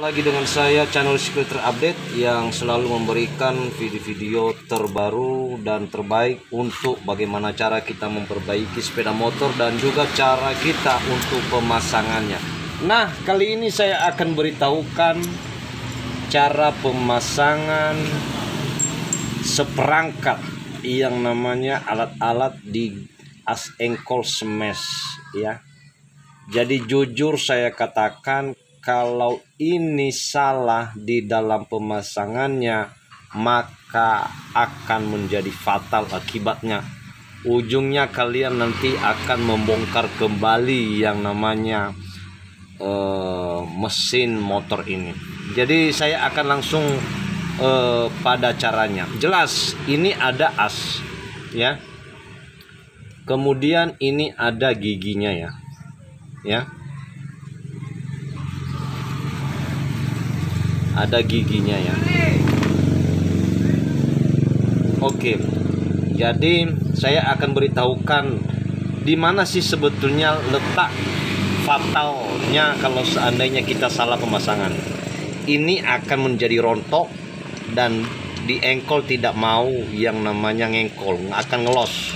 lagi dengan saya channel Skill Terupdate yang selalu memberikan video-video terbaru dan terbaik untuk bagaimana cara kita memperbaiki sepeda motor dan juga cara kita untuk pemasangannya. Nah, kali ini saya akan beritahukan cara pemasangan seperangkat yang namanya alat-alat di as ankle smash ya. Jadi jujur saya katakan kalau ini salah di dalam pemasangannya maka akan menjadi fatal akibatnya. Ujungnya kalian nanti akan membongkar kembali yang namanya uh, mesin motor ini. Jadi saya akan langsung uh, pada caranya. Jelas ini ada as ya. Kemudian ini ada giginya ya ya ada giginya ya. Oke. Jadi saya akan beritahukan di mana sih sebetulnya letak fatalnya kalau seandainya kita salah pemasangan. Ini akan menjadi rontok dan di engkol tidak mau yang namanya ngengkol akan ngelos.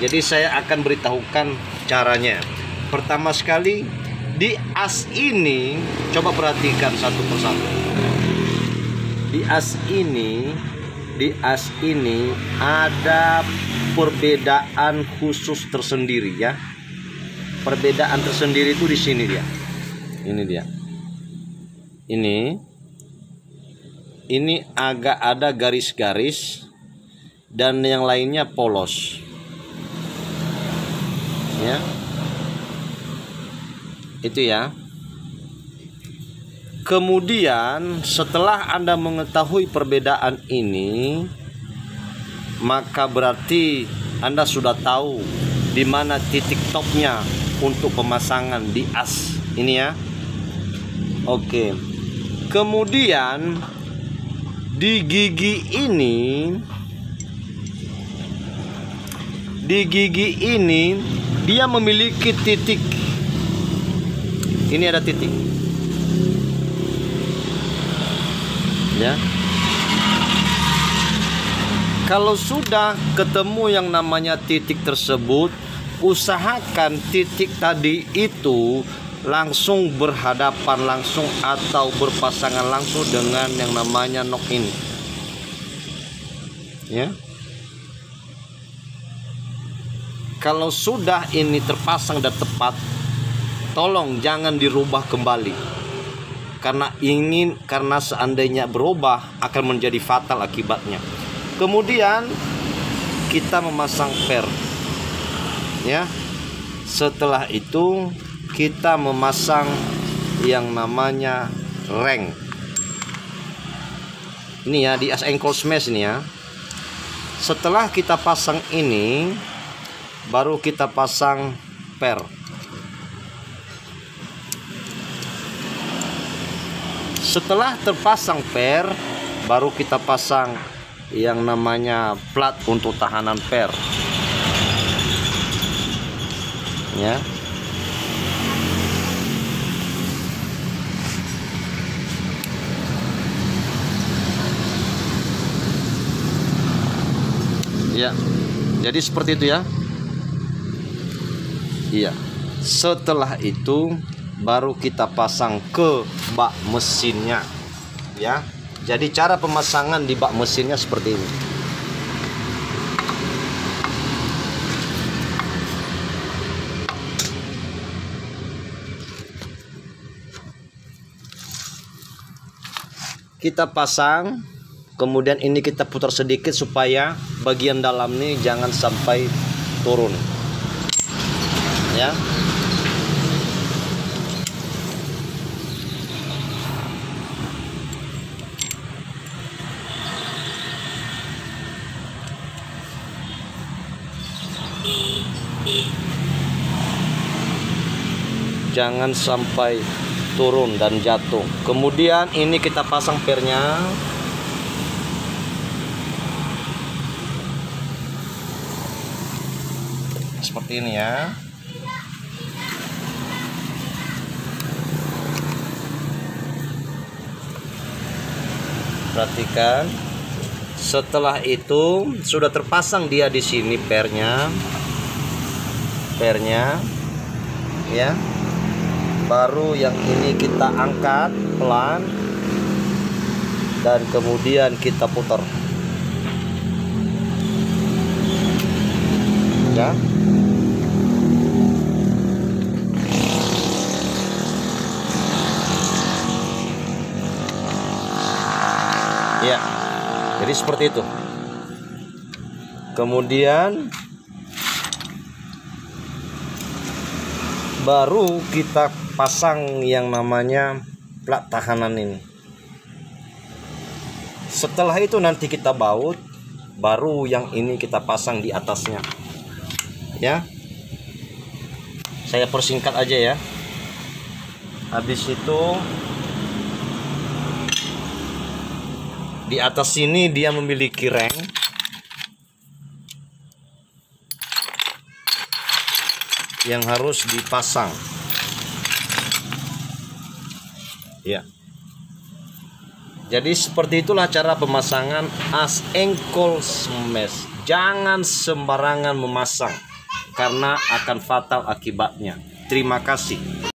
Jadi saya akan beritahukan caranya. Pertama sekali di as ini coba perhatikan satu persatu. Di as ini di as ini ada perbedaan khusus tersendiri ya. Perbedaan tersendiri itu di sini dia. Ini dia. Ini ini agak ada garis-garis dan yang lainnya polos. Ya itu ya. Kemudian setelah anda mengetahui perbedaan ini maka berarti anda sudah tahu di mana titik topnya untuk pemasangan di as ini ya. Oke. Kemudian di gigi ini di gigi ini dia memiliki titik ini ada titik. Ya. Kalau sudah ketemu yang namanya titik tersebut usahakan titik tadi itu langsung berhadapan langsung atau berpasangan langsung dengan yang namanya nok ini ya. Kalau sudah ini terpasang dan tepat tolong jangan dirubah kembali. Karena ingin karena seandainya berubah akan menjadi fatal akibatnya. Kemudian kita memasang per. Ya. Setelah itu kita memasang yang namanya reng ini ya di as ankle smash ini ya. Setelah kita pasang ini baru kita pasang per setelah terpasang per baru kita pasang yang namanya plat untuk tahanan per. Ya. Ya. Jadi seperti itu ya. Iya. Setelah itu baru kita pasang ke bak mesinnya ya. Jadi cara pemasangan di bak mesinnya seperti ini. Kita pasang kemudian ini kita putar sedikit supaya bagian dalam ini jangan sampai turun ya jangan sampai turun dan jatuh. Kemudian ini kita pasang pernya. Seperti ini ya. Perhatikan. Setelah itu sudah terpasang dia di sini pernya pernya ya. Baru yang ini kita angkat pelan. Dan kemudian kita putar. Ya. Ya. Jadi seperti itu. Kemudian baru kita pasang yang namanya plat tahanan ini. Setelah itu nanti kita baut baru yang ini kita pasang di atasnya. Ya. Saya persingkat aja ya. Habis itu di atas sini dia memiliki reng yang harus dipasang. Ya. Jadi seperti itulah cara pemasangan as ankle smash jangan sembarangan memasang karena akan fatal akibatnya. Terima kasih